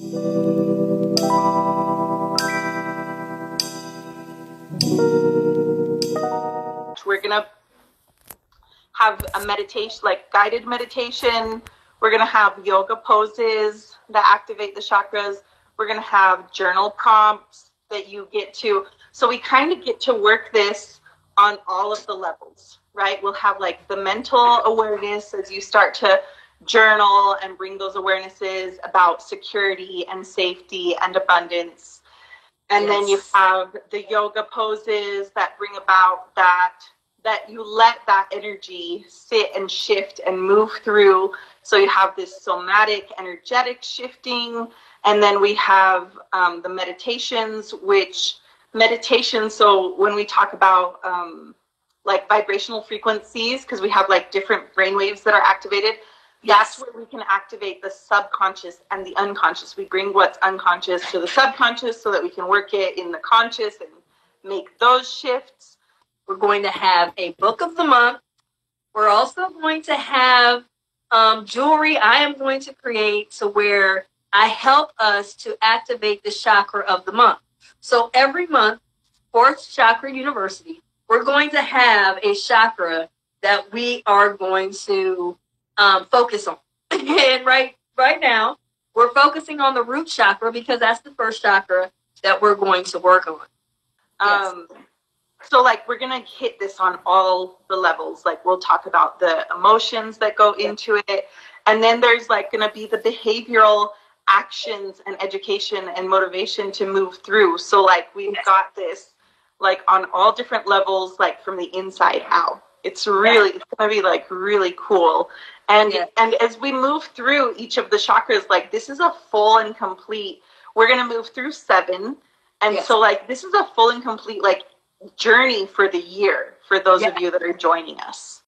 We're going to have a meditation, like guided meditation. We're going to have yoga poses that activate the chakras. We're going to have journal prompts that you get to. So we kind of get to work this on all of the levels, right? We'll have like the mental awareness as you start to journal and bring those awarenesses about security and safety and abundance. And yes. then you have the yoga poses that bring about that that you let that energy sit and shift and move through. So you have this somatic, energetic shifting. And then we have um, the meditations, which meditation. So when we talk about um, like vibrational frequencies, because we have like different brain waves that are activated, that's where we can activate the subconscious and the unconscious. We bring what's unconscious to the subconscious so that we can work it in the conscious and make those shifts. We're going to have a book of the month. We're also going to have um, jewelry I am going to create to where I help us to activate the chakra of the month. So every month, Fourth Chakra YOUniversity, we're going to have a chakra that we are going to um, focus on. and right right now, we're focusing on the root chakra because that's the first chakra that we're going to work on. Um, so like we're gonna hit this on all the levels. Like we'll talk about the emotions that go into it. And then there's like gonna be the behavioral actions and education and motivation to move through. So like we've got this like on all different levels like from the inside out it's really it's gonna be like really cool and yeah. and as we move through each of the chakras like this is a full and complete we're gonna move through seven and yes. so like this is a full and complete like journey for the year for those yeah. of you that are joining us.